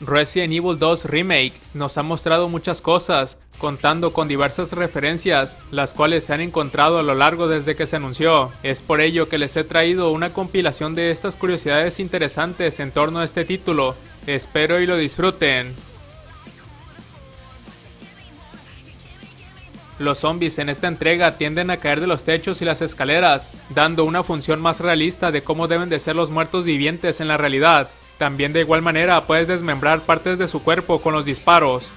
Resident Evil 2 Remake nos ha mostrado muchas cosas, contando con diversas referencias, las cuales se han encontrado a lo largo desde que se anunció. Es por ello que les he traído una compilación de estas curiosidades interesantes en torno a este título. Espero y lo disfruten. Los zombies en esta entrega tienden a caer de los techos y las escaleras, dando una función más realista de cómo deben de ser los muertos vivientes en la realidad. También de igual manera puedes desmembrar partes de su cuerpo con los disparos.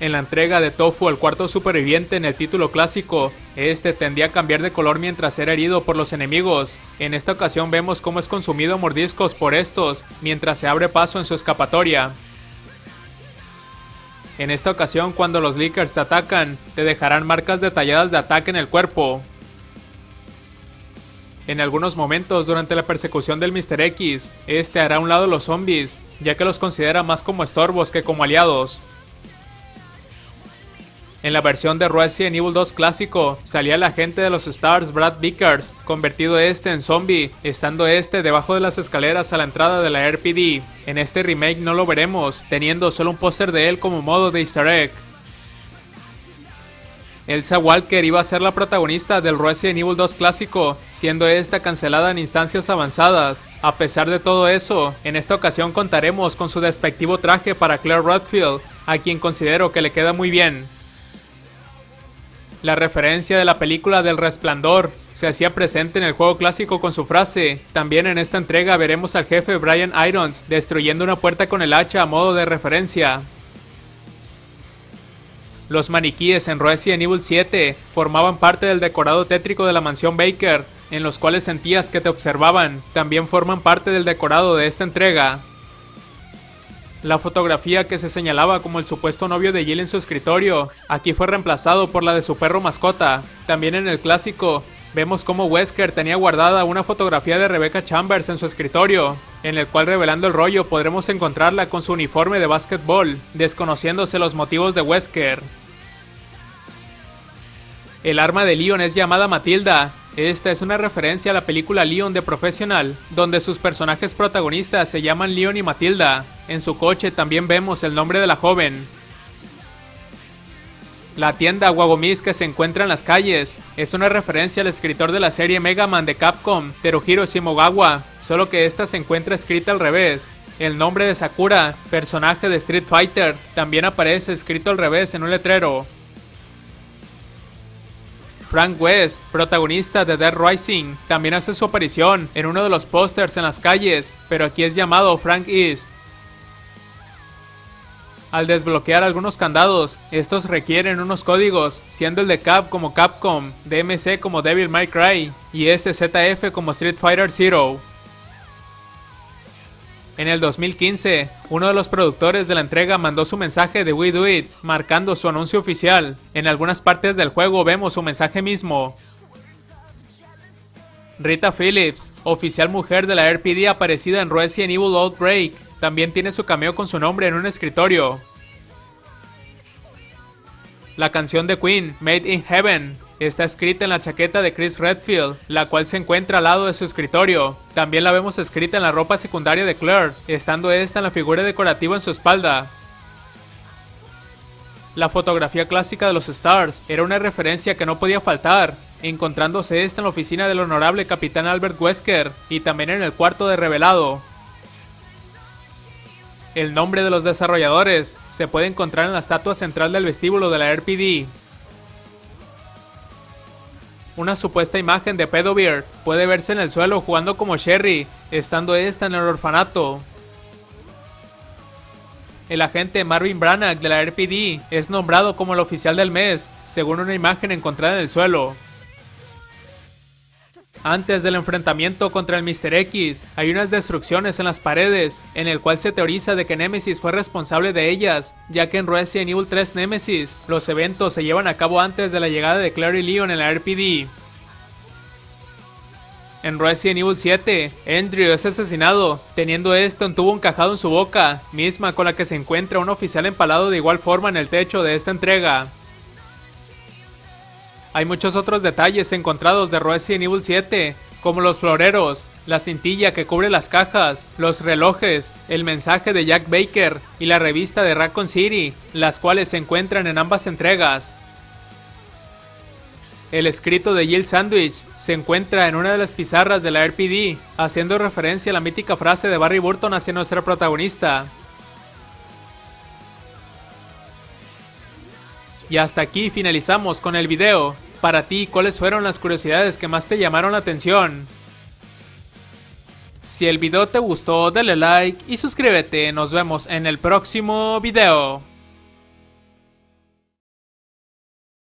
En la entrega de Tofu, el cuarto superviviente en el título clásico, este tendía a cambiar de color mientras era herido por los enemigos. En esta ocasión vemos cómo es consumido mordiscos por estos, mientras se abre paso en su escapatoria. En esta ocasión, cuando los Lickers te atacan, te dejarán marcas detalladas de ataque en el cuerpo. En algunos momentos durante la persecución del Mr. X, este hará a un lado los zombies, ya que los considera más como estorbos que como aliados. En la versión de Resident Evil 2 clásico, salía el agente de los Stars Brad Vickers, convertido este en zombie, estando este debajo de las escaleras a la entrada de la RPD. En este remake no lo veremos, teniendo solo un póster de él como modo de easter egg. Elsa Walker iba a ser la protagonista del Resident Evil 2 clásico, siendo esta cancelada en instancias avanzadas. A pesar de todo eso, en esta ocasión contaremos con su despectivo traje para Claire Redfield, a quien considero que le queda muy bien. La referencia de la película del resplandor se hacía presente en el juego clásico con su frase. También en esta entrega veremos al jefe Brian Irons destruyendo una puerta con el hacha a modo de referencia. Los maniquíes en Resident Evil 7 formaban parte del decorado tétrico de la mansión Baker, en los cuales sentías que te observaban. También forman parte del decorado de esta entrega. La fotografía que se señalaba como el supuesto novio de Jill en su escritorio, aquí fue reemplazado por la de su perro mascota. También en el clásico, vemos cómo Wesker tenía guardada una fotografía de Rebecca Chambers en su escritorio, en el cual revelando el rollo podremos encontrarla con su uniforme de básquetbol, desconociéndose los motivos de Wesker. El arma de Leon es llamada Matilda. Esta es una referencia a la película Leon de Professional, donde sus personajes protagonistas se llaman Leon y Matilda. En su coche también vemos el nombre de la joven. La tienda Wagomis que se encuentra en las calles es una referencia al escritor de la serie Mega Man de Capcom, Teruhiro Shimogawa, solo que esta se encuentra escrita al revés. El nombre de Sakura, personaje de Street Fighter, también aparece escrito al revés en un letrero. Frank West, protagonista de Dead Rising, también hace su aparición en uno de los pósters en las calles, pero aquí es llamado Frank East. Al desbloquear algunos candados, estos requieren unos códigos, siendo el de Cap como Capcom, DMC como Devil May Cry y SZF como Street Fighter Zero. En el 2015, uno de los productores de la entrega mandó su mensaje de We Do It, marcando su anuncio oficial. En algunas partes del juego vemos su mensaje mismo. Rita Phillips, oficial mujer de la RPD aparecida en Resident Evil Outbreak, también tiene su cameo con su nombre en un escritorio. La canción de Queen, Made in Heaven, está escrita en la chaqueta de Chris Redfield, la cual se encuentra al lado de su escritorio. También la vemos escrita en la ropa secundaria de Claire, estando esta en la figura decorativa en su espalda. La fotografía clásica de los Stars era una referencia que no podía faltar, encontrándose esta en la oficina del honorable capitán Albert Wesker y también en el cuarto de revelado. El nombre de los desarrolladores se puede encontrar en la estatua central del vestíbulo de la RPD. Una supuesta imagen de Pedobeer puede verse en el suelo jugando como Sherry, estando esta en el orfanato. El agente Marvin Branagh de la RPD es nombrado como el oficial del mes, según una imagen encontrada en el suelo. Antes del enfrentamiento contra el Mr. X, hay unas destrucciones en las paredes, en el cual se teoriza de que Nemesis fue responsable de ellas, ya que en Resident Evil 3 Nemesis, los eventos se llevan a cabo antes de la llegada de Clary Leon en la RPD. En Resident Evil 7, Andrew es asesinado, teniendo esto un tubo encajado en su boca, misma con la que se encuentra un oficial empalado de igual forma en el techo de esta entrega. Hay muchos otros detalles encontrados de Resident Evil 7, como los floreros, la cintilla que cubre las cajas, los relojes, el mensaje de Jack Baker y la revista de Raccoon City, las cuales se encuentran en ambas entregas. El escrito de Jill Sandwich se encuentra en una de las pizarras de la RPD, haciendo referencia a la mítica frase de Barry Burton hacia nuestra protagonista. Y hasta aquí finalizamos con el video. Para ti, ¿cuáles fueron las curiosidades que más te llamaron la atención? Si el video te gustó, dale like y suscríbete. Nos vemos en el próximo video.